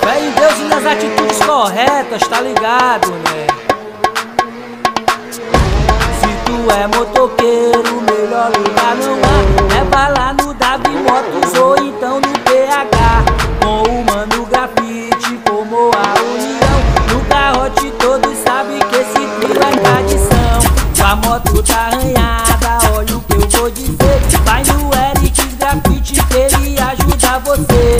Fé em Deus e nas atitudes corretas, tá ligado, né? Se tu é motoqueiro, melhor lugar não há. Leva lá no Davi Motos ou então no PH. Com o mano grafite, formou a união. No carrote todos sabem que esse trio é tradição. A moto tá arranhada, olha o que eu vou dizer. Vai no Eric Grafite que ele ajuda você.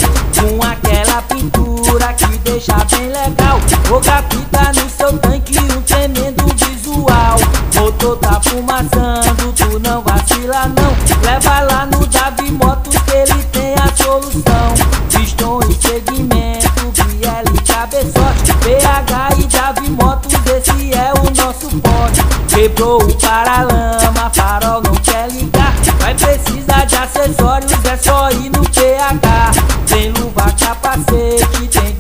Grafita no seu tanque, um tremendo visual. Motor tá fumaçando, tu não vacila não. Leva lá no Davi Motos que ele tem a solução. Piston em segmento, VL cabeçote. PH e Davi Motos, esse é o nosso pote. Quebrou o paralama, farol não quer ligar. Vai precisar de acessórios, é só ir no PH. Tem luva, capacete, tem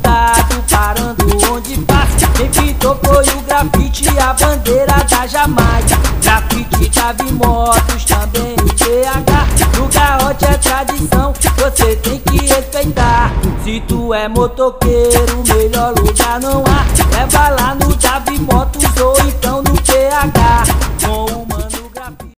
grafitado, parando onde passa. Quem pintou foi o grafite, a bandeira da Jamaica. Grafite, chave motos, também o PH. No garrote é tradição, você tem que respeitar. Se tu é motoqueiro, melhor lugar não há. Leva lá no Davi Motos ou então no